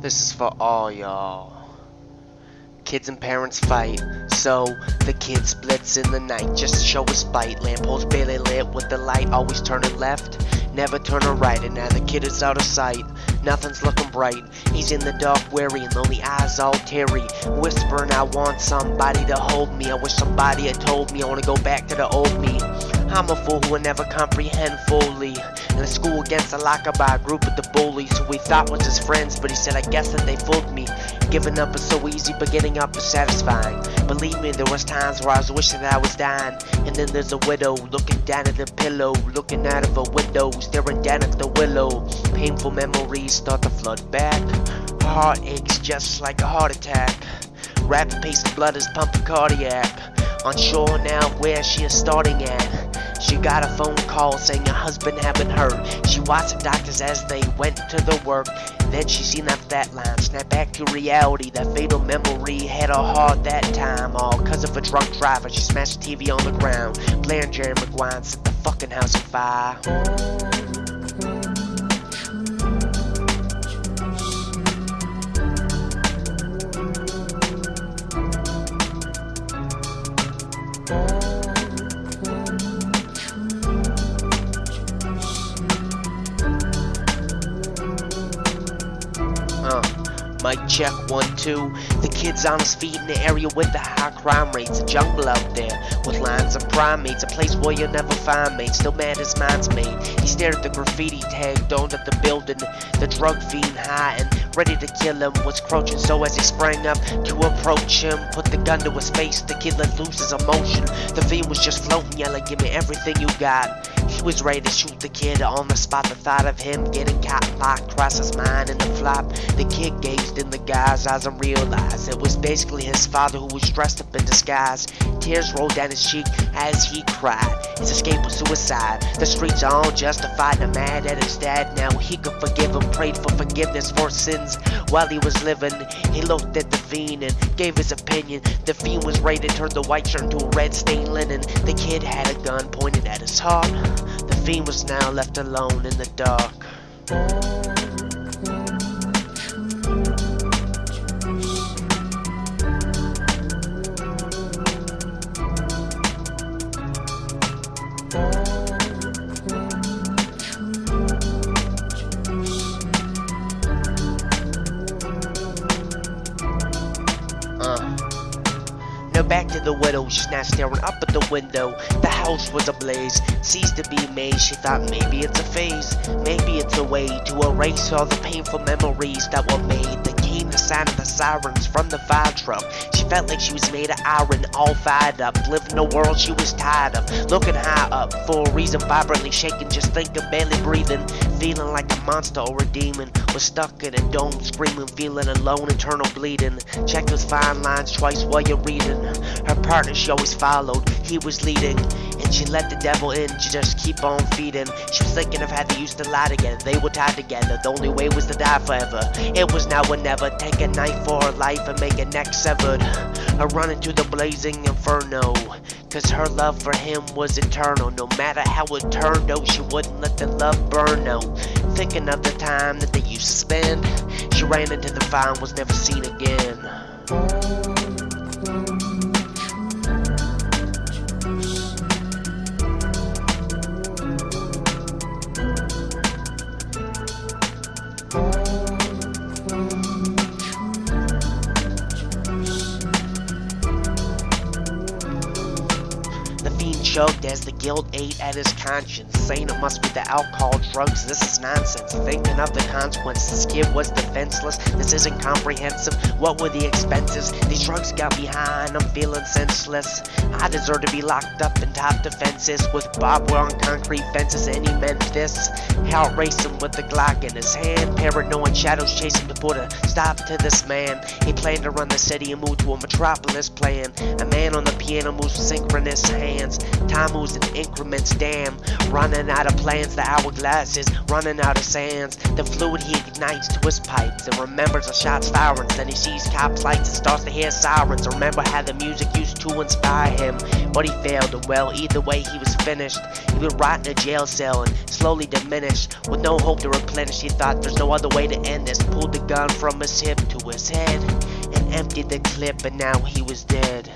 This is for all y'all. Kids and parents fight, so the kid splits in the night just to show his spite. Lamppost barely lit with the light, always turning left, never turning right. And now the kid is out of sight, nothing's looking bright. He's in the dark, weary, and lonely eyes all teary. Whispering, I want somebody to hold me. I wish somebody had told me I wanna go back to the old me. I'm a fool who will never comprehend fully. In school against a locker by a group of the bullies who we thought was his friends, but he said, I guess that they fooled me. Giving up is so easy, but getting up is satisfying. Believe me, there was times where I was wishing I was dying. And then there's a widow looking down at the pillow, looking out of a window, staring down at the willow. Painful memories start to flood back. Her heart aches just like a heart attack. Rapid pace of blood is pumping cardiac. Unsure now where she is starting at. She got a phone call saying her husband had been hurt. She watched the doctors as they went to the work. Then she seen that flat line snap back to reality. That fatal memory hit her hard that time. All cause of a drunk driver. She smashed the TV on the ground. Blaring Jerry Maguire set the fucking house on fire. Mic check one two. The kid's on his feet in the area with the high crime rates. A jungle out there with lines of primates. A place where you'll never find mates. Still mad his mind's made. He stared at the graffiti tag domed at the building. The drug fiend high and ready to kill him was crouching. So as he sprang up to approach him, put the gun to his face. The kid let loose his emotion. The fiend was just floating, yelling, "Give me everything you got." He was ready to shoot the kid on the spot. The thought of him getting caught locked crossed his mind in the flop. The kid gazed in the guy's eyes and realized it was basically his father who was dressed up in disguise. Tears rolled down his cheek as he cried. His escape was suicide. The streets all justified. And mad at his dad now he could forgive him. Prayed for forgiveness for sins while he was living. He looked at and gave his opinion. The fiend was ready to turn the white shirt into a red stained linen. The kid had a gun pointed at his heart. The fiend was now left alone in the dark. To the widow, she's now staring up at the window. The house was ablaze, ceased to be amazed. She thought maybe it's a phase, maybe it's a way to erase all the painful memories that were made. Sound of the sirens from the fire truck. She felt like she was made of iron, all fired up, living a world she was tired of. Looking high up for a reason, vibrantly shaking, just thinking, barely breathing, feeling like a monster or a demon. Was stuck in a dome, screaming, feeling alone, internal bleeding. Check those fine lines twice while you're reading. Her partner she always followed, he was leading. And she let the devil in to just keep on feeding. She was thinking of how they used to lie together. They were tied together. The only way was to die forever. It was now or never. Take a knife for her life and make a neck severed. Or run into the blazing inferno. Cause her love for him was eternal. No matter how it turned out, she wouldn't let the love burn out. Thinking of the time that they used to spend. She ran into the fire and was never seen again. Choked as the guilt ate at his conscience, saying it must be the alcohol, drugs, this is nonsense. Thinking of the consequences, this kid was defenseless, this isn't comprehensive. What were the expenses? These drugs got me high I'm feeling senseless. I deserve to be locked up in top defenses with wire on concrete fences, and he meant this. Out racing with the Glock in his hand, paranoid shadows chasing put a stop to this man. He planned to run the city and move to a metropolis playing. A man on the piano moves with synchronous hands. Time moves in increments, damn. Running out of plans, the hourglass is running out of sands. The fluid he ignites to his pipes and remembers the shots firing. Then he sees cops lights and starts to hear sirens. Remember how the music used to inspire him, but he failed. And well, either way, he was finished. He would rot in a jail cell and slowly diminish with no hope to replenish. He thought there's no other way to end this. Pulled the gun from his hip to his head emptied the clip, and now he was dead.